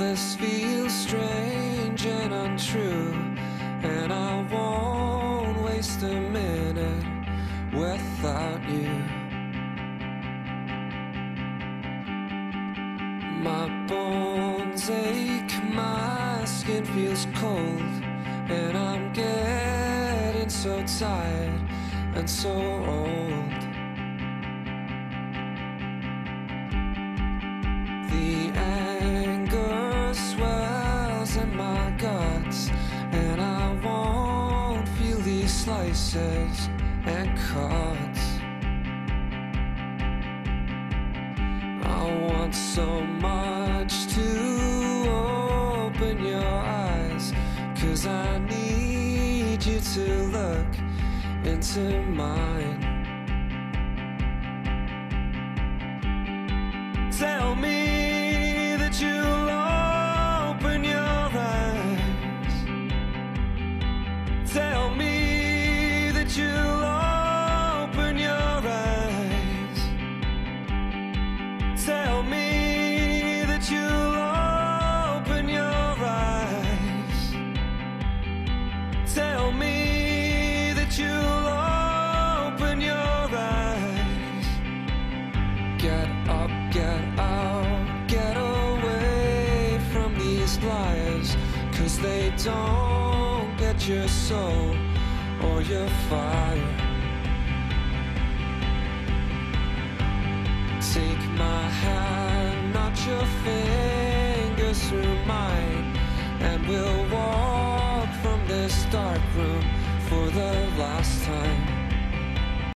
this feels strange and untrue, and I won't waste a minute without you. My bones ache, my skin feels cold, and I'm getting so tired and so old. Slices and cuts. I want so much to open your eyes, cause I need you to look into mine. Get up, get out, get away from these lies. Cause they don't get your soul or your fire. Take my hand, not your fingers through mine, and we'll walk from this dark room for the last time.